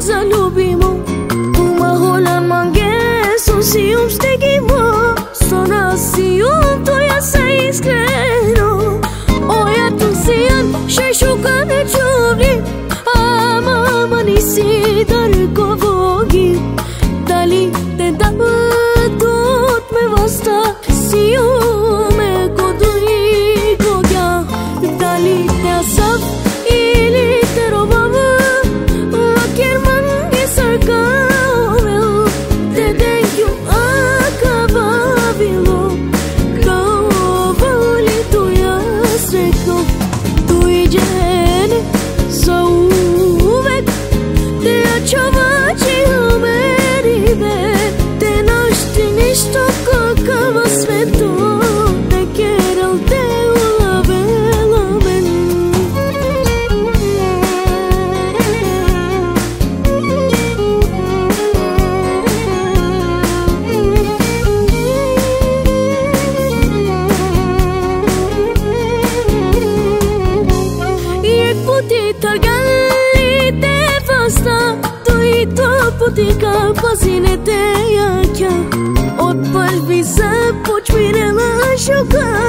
Zalubi puti targalite fasta Tui to puti ka pazine te yakya Od palvi se pochmire la shukar